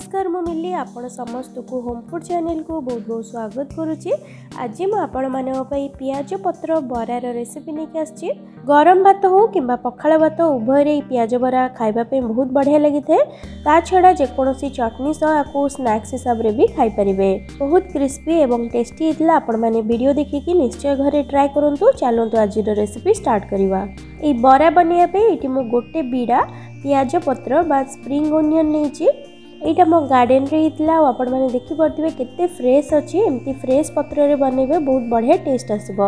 ନମସ୍କାର ମୁଁ ମିଲି ଆପଣ ସମସ୍ତଙ୍କୁ ହୋମଫୁଡ଼୍ ଚ୍ୟାନେଲକୁ ବହୁତ ବହୁତ ସ୍ୱାଗତ କରୁଛି ଆଜି ମୁଁ ଆପଣମାନଙ୍କ ପାଇଁ ପିଆଜ ପତ୍ର ବରାର ରେସିପି ନେଇକି ଆସିଛି ଗରମ ଭାତ ହେଉ କିମ୍ବା ପଖାଳ ଭାତ ଉଭୟରେ ଏଇ ପିଆଜ ବରା ଖାଇବା ପାଇଁ ବହୁତ ବଢ଼ିଆ ଲାଗିଥାଏ ତା ଛଡ଼ା ଯେକୌଣସି ଚଟଣି ସହ ଆକୁ ସ୍ନାକ୍ସ ହିସାବରେ ବି ଖାଇପାରିବେ ବହୁତ କ୍ରିସ୍ପି ଏବଂ ଟେଷ୍ଟି ହେଇଥିଲା ଆପଣମାନେ ଭିଡ଼ିଓ ଦେଖିକି ନିଶ୍ଚୟ ଘରେ ଟ୍ରାଏ କରନ୍ତୁ ଚାଲନ୍ତୁ ଆଜିର ରେସିପି ଷ୍ଟାର୍ଟ କରିବା ଏଇ ବରା ବନେଇବା ପାଇଁ ଏଠି ମୁଁ ଗୋଟେ ବିଡ଼ା ପିଆଜ ପତ୍ର ବା ସ୍ପ୍ରିଙ୍ଗ ଓନିଅନ୍ ନେଇଛି ଏଇଟା ମୋ ଗାର୍ଡ଼େନ୍ରେ ହେଇଥିଲା ଆଉ ଆପଣମାନେ ଦେଖିପାରୁଥିବେ କେତେ ଫ୍ରେଶ୍ ଅଛି ଏମିତି ଫ୍ରେଶ୍ ପତ୍ରରେ ବନେଇବେ ବହୁତ ବଢ଼ିଆ ଟେଷ୍ଟ ଆସିବ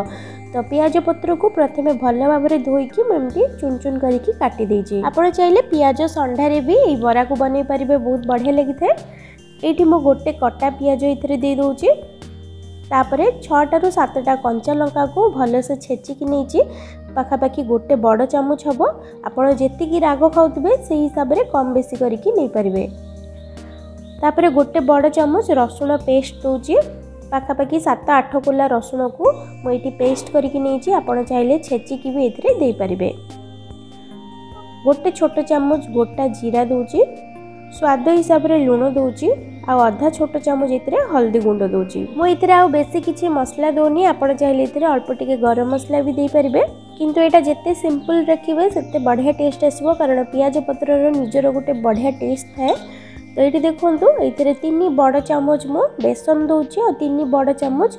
ତ ପିଆଜ ପତ୍ରକୁ ପ୍ରଥମେ ଭଲ ଭାବରେ ଧୋଇକି ମୁଁ ଏମିତି ଚୁନ୍ ଚୁନ୍ କରିକି କାଟି ଦେଇଛି ଆପଣ ଚାହିଁଲେ ପିଆଜ ଷଣ୍ଢାରେ ବି ଏଇ ବରାକୁ ବନେଇ ପାରିବେ ବହୁତ ବଢ଼ିଆ ଲାଗିଥାଏ ଏଇଠି ମୁଁ ଗୋଟେ କଟା ପିଆଜ ଏଥିରେ ଦେଇ ଦେଉଛି ତାପରେ ଛଅଟାରୁ ସାତଟା କଞ୍ଚା ଲଙ୍କାକୁ ଭଲସେ ଛେଚିକି ନେଇଛି ପାଖାପାଖି ଗୋଟେ ବଡ଼ ଚାମଚ ହେବ ଆପଣ ଯେତିକି ରାଗ ଖାଉଥିବେ ସେଇ ହିସାବରେ କମ୍ ବେଶୀ କରିକି ନେଇପାରିବେ ତାପରେ ଗୋଟେ ବଡ଼ ଚାମଚ ରସୁଣ ପେଷ୍ଟ ଦେଉଛି ପାଖାପାଖି ସାତ ଆଠ କୋଲା ରସୁଣକୁ ମୁଁ ଏଇଠି ପେଷ୍ଟ କରିକି ନେଇଛି ଆପଣ ଚାହିଁଲେ ଛେଚିକି ବି ଏଥିରେ ଦେଇପାରିବେ ଗୋଟେ ଛୋଟ ଚାମଚ ଗୋଟା ଜିରା ଦେଉଛି ସ୍ୱାଦ ହିସାବରେ ଲୁଣ ଦେଉଛି ଆଉ ଅଧା ଛୋଟ ଚାମଚ ଏଥିରେ ହଳଦୀ ଗୁଣ୍ଡ ଦେଉଛି ମୁଁ ଏଥିରେ ଆଉ ବେଶୀ କିଛି ମସଲା ଦେଉନି ଆପଣ ଚାହିଁଲେ ଏଥିରେ ଅଳ୍ପ ଟିକେ ଗରମ ମସଲା ବି ଦେଇପାରିବେ କିନ୍ତୁ ଏଇଟା ଯେତେ ସିମ୍ପଲ୍ ରଖିବେ ସେତେ ବଢ଼ିଆ ଟେଷ୍ଟ ଆସିବ କାରଣ ପିଆଜ ପତ୍ରର ନିଜର ଗୋଟେ ବଢ଼ିଆ ଟେଷ୍ଟ ଥାଏ ତ ଏଇଠି ଦେଖନ୍ତୁ ଏଥିରେ ତିନି ବଡ଼ ଚାମଚ ମୁଁ ବେସନ ଦେଉଛି ଆଉ ତିନି ବଡ଼ ଚାମଚ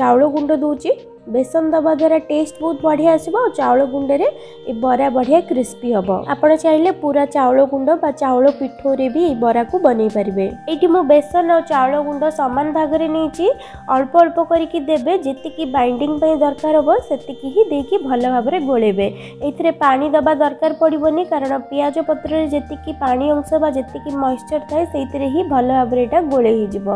ଚାଉଳ ଗୁଣ୍ଡ ଦେଉଛି ବେସନ ଦେବା ଦ୍ୱାରା ଟେଷ୍ଟ ବହୁତ ବଢ଼ିଆ ଆସିବ ଆଉ ଚାଉଳ ଗୁଣ୍ଡରେ ଏ ବରା ବଢ଼ିଆ କ୍ରିସ୍ପି ହେବ ଆପଣ ଚାହିଁଲେ ପୁରା ଚାଉଳ ଗୁଣ୍ଡ ବା ଚାଉଳ ପିଠୋରେ ବି ଏଇ ବରାକୁ ବନେଇ ପାରିବେ ଏଇଠି ମୁଁ ବେସନ ଆଉ ଚାଉଳ ଗୁଣ୍ଡ ସମାନ ଭାଗରେ ନେଇଛି ଅଳ୍ପ ଅଳ୍ପ କରିକି ଦେବେ ଯେତିକି ବାଇଣ୍ଡିଙ୍ଗ ପାଇଁ ଦରକାର ହେବ ସେତିକି ହିଁ ଦେଇକି ଭଲ ଭାବରେ ଗୋଳେଇବେ ଏଇଥିରେ ପାଣି ଦେବା ଦରକାର ପଡ଼ିବନି କାରଣ ପିଆଜ ପତ୍ରରେ ଯେତିକି ପାଣି ଅଂଶ ବା ଯେତିକି ମଏଶ୍ଚର ଥାଏ ସେଇଥିରେ ହିଁ ଭଲ ଭାବରେ ଏଇଟା ଗୋଳେଇ ହେଇଯିବ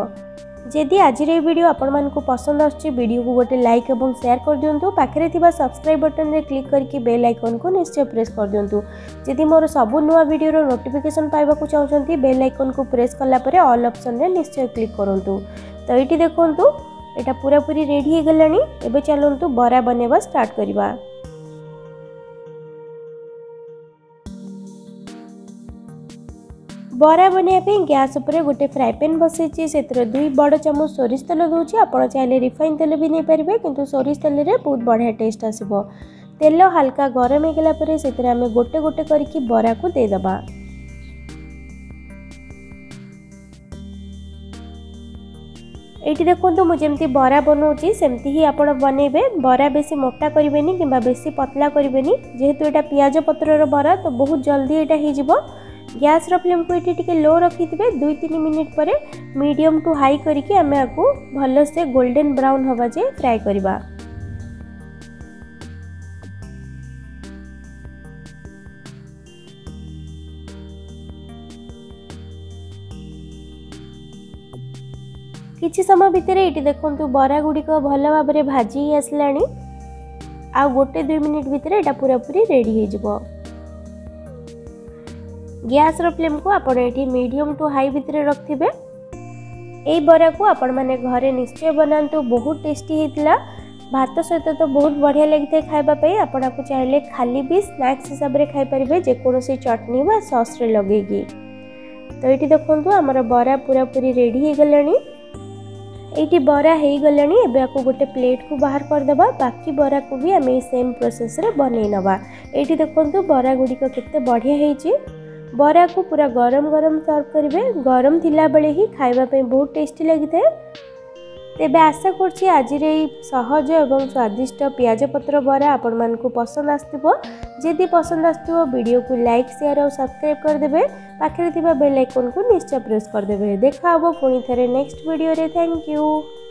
যদি আজর এই ভিডিও আপনার পসন্দ আসছে ভিডিওকে গোটে লাইক এবং সেয়ার করে দিও পাখে থাকা সবসক্রাইব বটনরে ক্লিক করি বেল আইকন কু নিশ্চয় প্রেস করে দিও যদি মোর সবু নূয়া ভিডিওর নোটিফিকেসন পাওয়া চাহুমান বেল আইকন কু প্রেস কলাপরে অল অপসনরে নিশ্চয় ক্লিক করতু তো এইটি দেখুন এটা পুরাপুরি রেডি হয়ে গলানি এবে চলতু বরা বনাইবা স্টার্ট করা बरा बनवाई ग्यास गोटे फ्राएपैन बसई से दुई बड़ चमच सोरिष तेल दूसरी आपड़ चाहिए रिफाइन तेल भी नहीं पारे कि सोरीज तेल में बहुत बढ़िया टेस्ट आस तेल हाल्का गरम होगा गोटे गोटे करके बरा को देद ये देखते मुझे बरा बनाऊँगी सेमती ही आप बनइबे बरा बेस मोटा करेंगे कि बेस पतला करेंगे जेहेतु यहाँ पिंज पत्र बरा तो बहुत जल्दी यहाँ हो ଗ୍ୟାସ୍ର ଫ୍ଲେମ୍କୁ ଏଠି ଟିକେ ଲୋ ରଖିଥିବେ ଦୁଇ ତିନି ମିନିଟ୍ ପରେ ମିଡ଼ିୟମ୍ ଟୁ ହାଇ କରିକି ଆମେ ଆକୁ ଭଲସେ ଗୋଲ୍ଡେନ୍ ବ୍ରାଉନ୍ ହେବା ଯାଏ ଫ୍ରାଏ କରିବା କିଛି ସମୟ ଭିତରେ ଏଇଠି ଦେଖନ୍ତୁ ବରା ଗୁଡ଼ିକ ଭଲ ଭାବରେ ଭାଜି ହେଇ ଆସିଲାଣି ଆଉ ଗୋଟେ ଦୁଇ ମିନିଟ୍ ଭିତରେ ଏଇଟା ପୁରାପୁରି ରେଡ଼ି ହେଇଯିବ ଗ୍ୟାସ୍ର ଫ୍ଲେମ୍କୁ ଆପଣ ଏଠି ମିଡ଼ିୟମ୍ ଟୁ ହାଇ ଭିତରେ ରଖିଥିବେ ଏଇ ବରାକୁ ଆପଣମାନେ ଘରେ ନିଶ୍ଚୟ ବନାନ୍ତୁ ବହୁତ ଟେଷ୍ଟି ହେଇଥିଲା ଭାତ ସହିତ ତ ବହୁତ ବଢ଼ିଆ ଲାଗିଥାଏ ଖାଇବା ପାଇଁ ଆପଣ ଆକୁ ଚାହିଁଲେ ଖାଲି ବି ସ୍ନାକ୍ସ ହିସାବରେ ଖାଇପାରିବେ ଯେକୌଣସି ଚଟଣି ବା ସସ୍ରେ ଲଗେଇକି ତ ଏଇଠି ଦେଖନ୍ତୁ ଆମର ବରା ପୁରାପୁରି ରେଡ଼ି ହେଇଗଲାଣି ଏଇଠି ବରା ହେଇଗଲାଣି ଏବେ ଆକୁ ଗୋଟେ ପ୍ଲେଟ୍କୁ ବାହାର କରିଦେବା ବାକି ବରାକୁ ବି ଆମେ ଏଇ ସେମ୍ ପ୍ରୋସେସ୍ରେ ବନେଇ ନେବା ଏଇଠି ଦେଖନ୍ତୁ ବରା ଗୁଡ଼ିକ କେତେ ବଢ଼ିଆ ହେଇଛି ବରାକୁ ପୁରା ଗରମ ଗରମ ସର୍ଭ କରିବେ ଗରମ ଥିଲାବେଳେ ହିଁ ଖାଇବା ପାଇଁ ବହୁତ ଟେଷ୍ଟି ଲାଗିଥାଏ ତେବେ ଆଶା କରୁଛି ଆଜିର ଏଇ ସହଜ ଏବଂ ସ୍ୱାଦିଷ୍ଟ ପିଆଜ ପତ୍ର ବରା ଆପଣମାନଙ୍କୁ ପସନ୍ଦ ଆସିଥିବ ଯଦି ପସନ୍ଦ ଆସିଥିବ ଭିଡ଼ିଓକୁ ଲାଇକ୍ ସେୟାର ଆଉ ସବସ୍କ୍ରାଇବ୍ କରିଦେବେ ପାଖରେ ଥିବା ବେଲ୍ ଆଇକନ୍କୁ ନିଶ୍ଚୟ ପ୍ରେସ୍ କରିଦେବେ ଦେଖା ହେବ ପୁଣି ଥରେ ନେକ୍ସଟ ଭିଡ଼ିଓରେ ଥ୍ୟାଙ୍କ ୟୁ